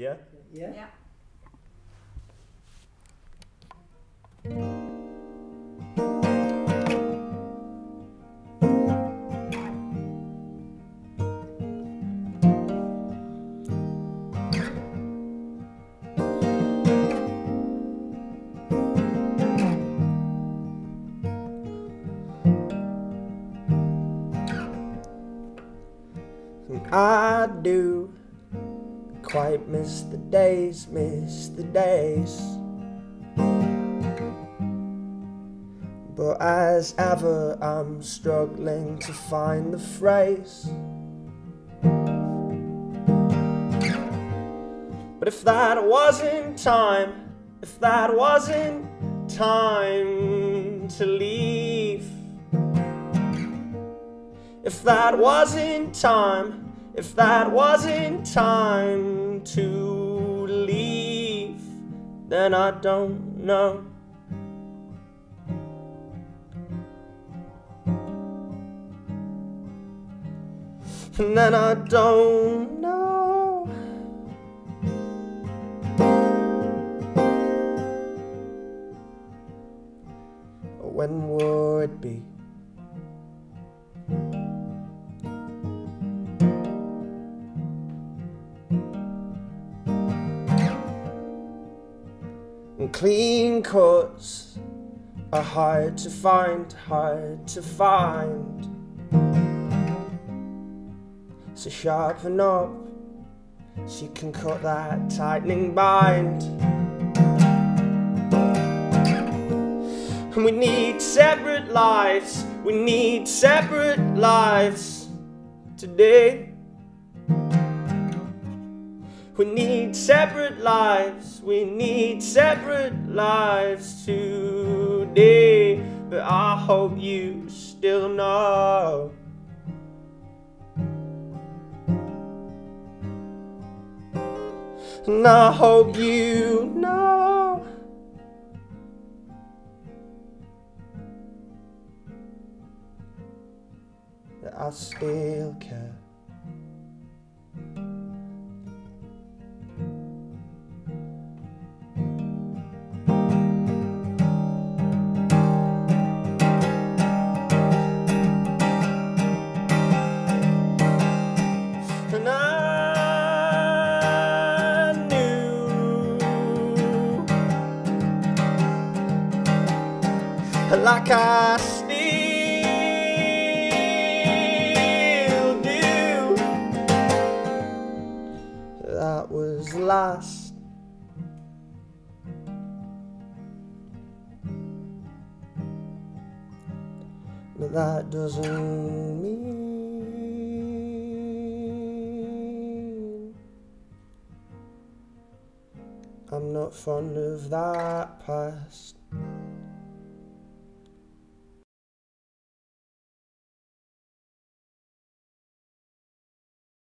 Yeah? Yeah? Yeah. I do quite miss the days, miss the days. But as ever, I'm struggling to find the phrase. But if that wasn't time, if that wasn't time to leave. If that wasn't time, if that wasn't time to leave, then I don't know. And then I don't know. When would be? And clean cuts are hard to find, hard to find. So sharpen up, so you can cut that tightening bind. And we need separate lives, we need separate lives today. We need separate lives, we need separate lives today. But I hope you still know. And I hope you know. That I still care. And I knew like I still do. That was last. But that doesn't mean I'm not fond of that past.